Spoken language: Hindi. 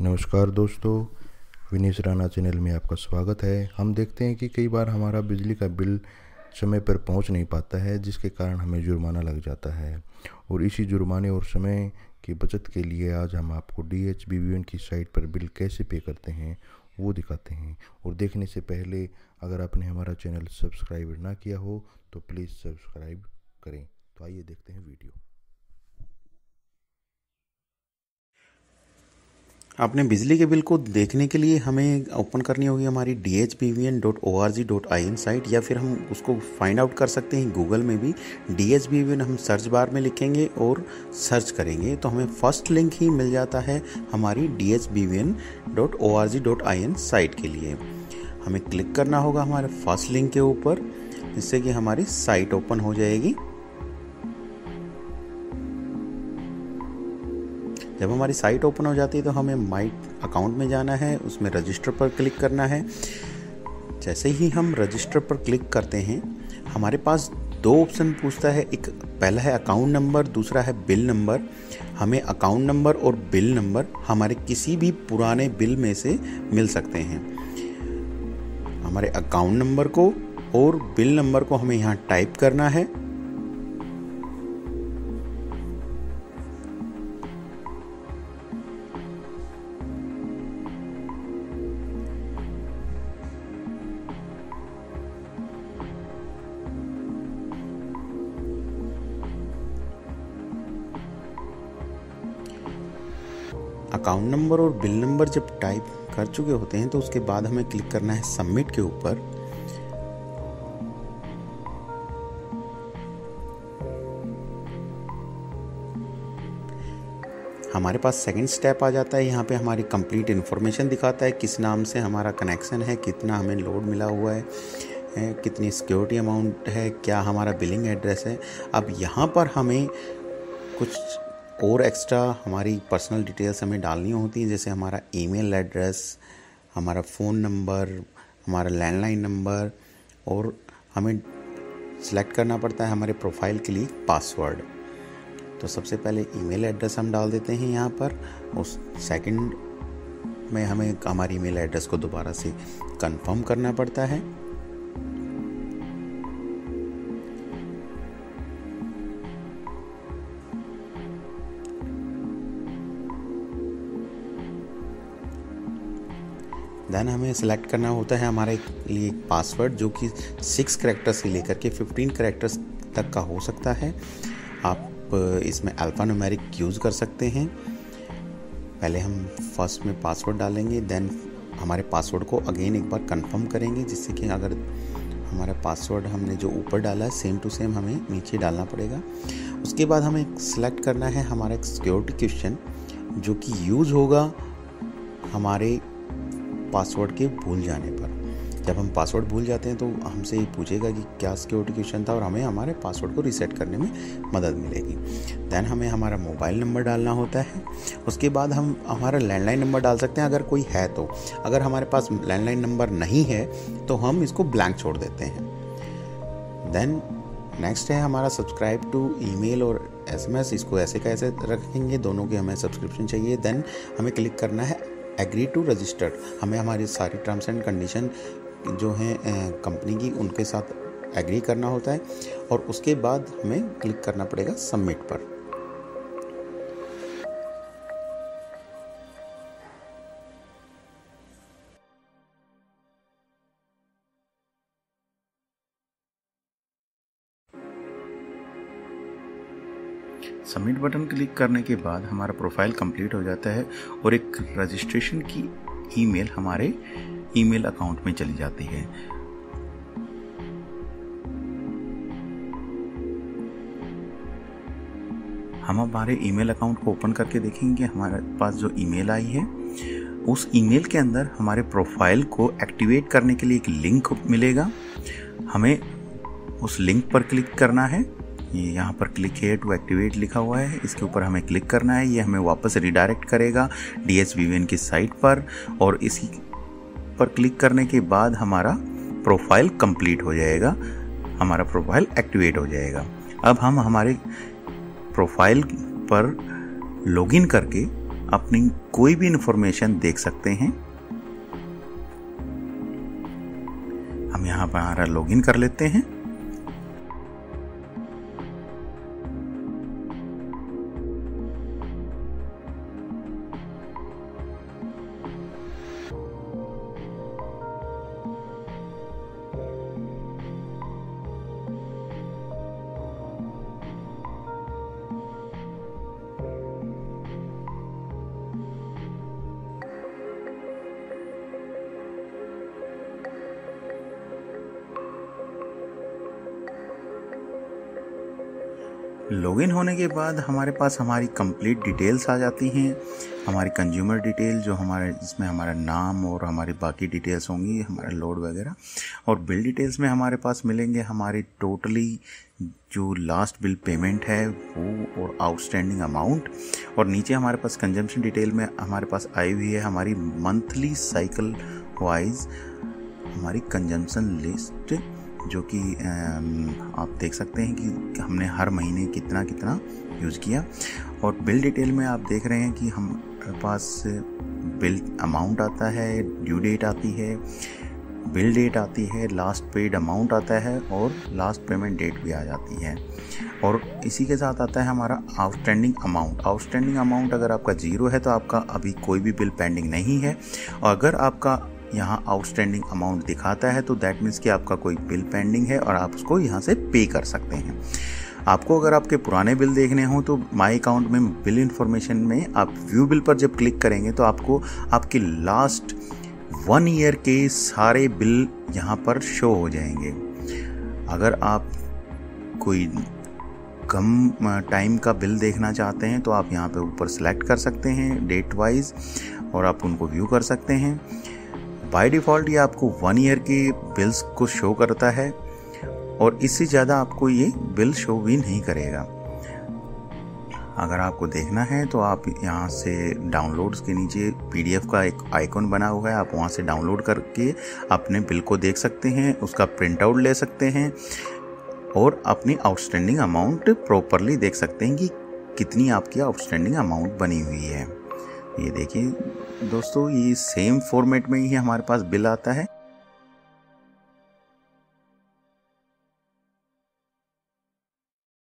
नमस्कार दोस्तों, विनीश राणा चैनल में आपका स्वागत है। हम देखते हैं कि कई बार हमारा बिजली का बिल समय पर पहुँच नहीं पाता है, जिसके कारण हमें जुर्माना लग जाता है। और इसी जुर्माने और समय की बचत के लिए आज हम आपको डी एच की साइट पर बिल कैसे पे करते हैं, वो दिखाते हैं। और देखने से पहले, अगर आपने हमारा चैनल सब्सक्राइब ना किया हो तो प्लीज़ सब्सक्राइब करें। तो आइए देखते हैं वीडियो। अपने बिजली के बिल को देखने के लिए हमें ओपन करनी होगी हमारी D H P V N dot O R G dot I N site, या फिर हम उसको फाइंड आउट कर सकते हैं गूगल में भी। D H P V N हम सर्च बार में लिखेंगे और सर्च करेंगे। तो हमें फ़र्स्ट लिंक ही मिल जाता है हमारी D H P V N dot O R G dot I N site के लिए। हमें क्लिक करना होगा हमारे फ़र्स्ट लिंक के ऊपर, जिससे कि हमारी साइट ओपन हो जाएगी। जब हमारी साइट ओपन हो जाती है तो हमें माई अकाउंट में जाना है, उसमें रजिस्टर पर क्लिक करना है। जैसे ही हम रजिस्टर पर क्लिक करते हैं, हमारे पास दो ऑप्शन पूछता है, एक पहला है अकाउंट नंबर, दूसरा है बिल नंबर। हमें अकाउंट नंबर और बिल नंबर हमारे किसी भी पुराने बिल में से मिल सकते हैं। हमारे अकाउंट नंबर को और बिल नंबर को हमें यहाँ टाइप करना है। अकाउंट नंबर और बिल नंबर जब टाइप कर चुके होते हैं तो उसके बाद हमें क्लिक करना है सबमिट के ऊपर। हमारे पास सेकंड स्टेप आ जाता है। यहाँ पे हमारी कंप्लीट इन्फॉर्मेशन दिखाता है किस नाम से हमारा कनेक्शन है, कितना हमें लोड मिला हुआ है कितनी सिक्योरिटी अमाउंट है, क्या हमारा बिलिंग एड्रेस है। अब यहाँ पर हमें कुछ और एक्स्ट्रा हमारी पर्सनल डिटेल्स हमें डालनी होती हैं, जैसे हमारा ईमेल एड्रेस हमारा फ़ोन नंबर हमारा लैंडलाइन नंबर और हमें सिलेक्ट करना पड़ता है हमारे प्रोफ़ाइल के लिए पासवर्ड तो सबसे पहले ईमेल एड्रेस हम डाल देते हैं यहाँ पर, उस सेकंड में हमें हमारी ईमेल एड्रेस को दोबारा से कंफर्म करना पड़ता है। देन हमें सेलेक्ट करना होता है हमारे लिए एक पासवर्ड जो कि सिक्स करेक्टर से लेकर के फिफ्टीन करेक्टर्स तक का हो सकता है। आप इसमें अल्फ़ा न्यूमेरिक यूज़ कर सकते हैं। पहले हम फ़र्स्ट में पासवर्ड डालेंगे देन हमारे पासवर्ड को अगेन एक बार कंफर्म करेंगे, जिससे कि अगर हमारा पासवर्ड हमने जो ऊपर डाला है सेम टू सेम हमें नीचे डालना पड़ेगा। उसके बाद हमें सेलेक्ट करना है हमारा एक सिक्योरिटी क्वेश्चन जो कि यूज़ होगा हमारे पासवर्ड के भूल जाने पर। जब हम पासवर्ड भूल जाते हैं तो हमसे ये पूछेगा कि क्या सिक्योरिटी क्वेश्चन था और हमें हमारे पासवर्ड को रीसेट करने में मदद मिलेगी। देन हमें हमारा मोबाइल नंबर डालना होता है। उसके बाद हम हमारा लैंडलाइन नंबर डाल सकते हैं अगर कोई है तो। अगर हमारे पास लैंडलाइन नंबर नहीं है तो हम इसको ब्लैंक छोड़ देते हैं। देन नेक्स्ट है हमारा सब्सक्राइब टू ईमेल और एसएमएस इसको ऐसे कैसे रखेंगे। दोनों के हमें सब्सक्रिप्शन चाहिए। देन हमें क्लिक करना है एग्री टू रजिस्टर्ड हमें हमारे सारे टर्म्स एंड कंडीशन जो हैं कंपनी की, उनके साथ एग्री करना होता है और उसके बाद हमें क्लिक करना पड़ेगा सबमिट पर। सबमिट बटन क्लिक करने के बाद हमारा प्रोफ़ाइल कंप्लीट हो जाता है और एक रजिस्ट्रेशन की ईमेल हमारे ईमेल अकाउंट में चली जाती है। हम हमारे ईमेल अकाउंट को ओपन करके देखेंगे हमारे पास जो ईमेल आई है, उस ईमेल के अंदर हमारे प्रोफ़ाइल को एक्टिवेट करने के लिए एक लिंक मिलेगा। हमें उस लिंक पर क्लिक करना है। ये यहाँ पर क्लिक है टू एक्टिवेट लिखा हुआ है। इसके ऊपर हमें क्लिक करना है। ये हमें वापस रिडायरेक्ट करेगा डी एच की साइट पर और इसी पर क्लिक करने के बाद हमारा प्रोफ़ाइल कंप्लीट हो जाएगा। हमारा प्रोफ़ाइल एक्टिवेट हो जाएगा। अब हम हमारे प्रोफ़ाइल पर लॉगिन करके अपनी कोई भी इंफॉर्मेशन देख सकते हैं। हम यहाँ पर हमारा लॉगिन कर लेते हैं। लॉगिन होने के बाद हमारे पास हमारी कंप्लीट डिटेल्स आ जाती हैं। हमारी कंज्यूमर डिटेल जो हमारे इसमें हमारा नाम और हमारी बाकी डिटेल्स होंगी, हमारा लोड वगैरह, और बिल डिटेल्स में हमारे पास मिलेंगे हमारी टोटली जो लास्ट बिल पेमेंट है, वो और आउटस्टैंडिंग अमाउंट और नीचे हमारे पास कंजम्पशन डिटेल में हमारे पास आई हुई है हमारी मंथली साइकिल वाइज हमारी कंजम्पशन लिस्ट जो कि आप देख सकते हैं कि हमने हर महीने कितना कितना यूज़ किया। और बिल डिटेल में आप देख रहे हैं कि हमारे पास बिल अमाउंट आता है, ड्यू डेट आती है, बिल डेट आती है, लास्ट पेड अमाउंट आता है और लास्ट पेमेंट डेट भी आ जाती है। और इसी के साथ आता है हमारा आउटस्टैंडिंग अमाउंट। आउटस्टैंडिंग अमाउंट अगर आपका ज़ीरो है तो आपका अभी कोई भी बिल पेंडिंग नहीं है। और अगर आपका यहाँ आउटस्टैंडिंग अमाउंट दिखाता है तो दैट मीन्स कि आपका कोई बिल पेंडिंग है और आप उसको यहाँ से पे कर सकते हैं। आपको अगर आपके पुराने बिल देखने हों तो माई अकाउंट में बिल इन्फॉर्मेशन में आप व्यू बिल पर जब क्लिक करेंगे तो आपको आपके लास्ट वन ईयर के सारे बिल यहाँ पर शो हो जाएँगे। अगर आप कोई कम टाइम का बिल देखना चाहते हैं तो आप यहाँ पे ऊपर सेलेक्ट कर सकते हैं डेट वाइज और आप उनको व्यू कर सकते हैं। बाय डिफ़ॉल्ट ये आपको वन ईयर के बिल्स को शो करता है और इससे ज़्यादा आपको ये बिल शो भी नहीं करेगा। अगर आपको देखना है तो आप यहाँ से डाउनलोड्स के नीचे पीडीएफ का एक आइकॉन बना हुआ है, आप वहाँ से डाउनलोड करके अपने बिल को देख सकते हैं, उसका प्रिंट आउट ले सकते हैं और अपनी आउटस्टैंडिंग अमाउंट प्रॉपरली देख सकते हैं कि कितनी आपकी आउटस्टैंडिंग अमाउंट बनी हुई है। ये देखिए दोस्तों ये सेम फॉर्मेट में ही हमारे पास बिल आता है।